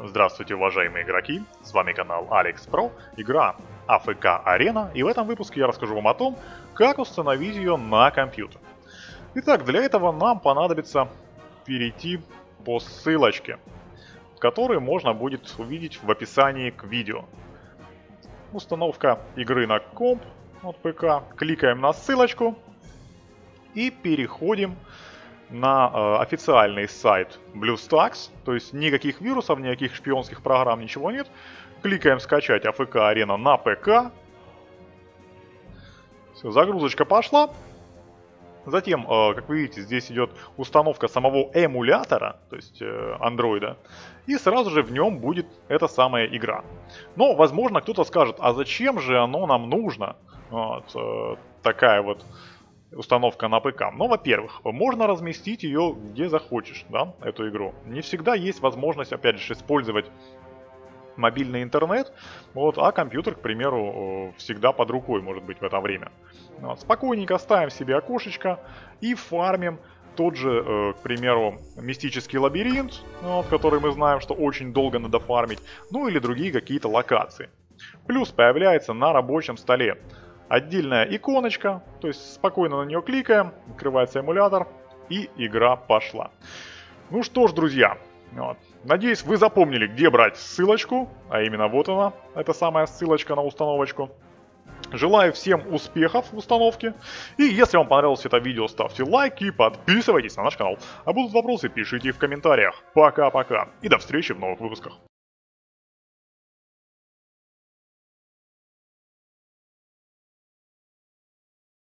Здравствуйте, уважаемые игроки! С вами канал Alex Pro, игра AFK Arena, и в этом выпуске я расскажу вам о том, как установить ее на компьютер. Итак, для этого нам понадобится перейти по ссылочке, которую можно будет увидеть в описании к видео. Установка игры на комп от ПК. Кликаем на ссылочку и переходим на э, официальный сайт BlueStacks, то есть никаких вирусов, никаких шпионских программ, ничего нет. Кликаем скачать AFK Arena на ПК. Все, загрузочка пошла. Затем, э, как вы видите, здесь идет установка самого эмулятора, то есть э, андроида, и сразу же в нем будет эта самая игра. Но, возможно, кто-то скажет, а зачем же оно нам нужно? Вот, э, такая вот установка на ПК. Но, во-первых, можно разместить ее где захочешь, да, эту игру. Не всегда есть возможность, опять же, использовать мобильный интернет, вот, а компьютер, к примеру, всегда под рукой может быть в это время. Вот, спокойненько ставим себе окошечко и фармим тот же, э, к примеру, мистический лабиринт, вот, который мы знаем, что очень долго надо фармить, ну или другие какие-то локации. Плюс появляется на рабочем столе отдельная иконочка, то есть спокойно на нее кликаем, открывается эмулятор и игра пошла. Ну что ж, друзья, вот. надеюсь вы запомнили, где брать ссылочку, а именно вот она, эта самая ссылочка на установочку. Желаю всем успехов в установке. И если вам понравилось это видео, ставьте лайк и подписывайтесь на наш канал. А будут вопросы, пишите в комментариях. Пока-пока. И до встречи в новых выпусках.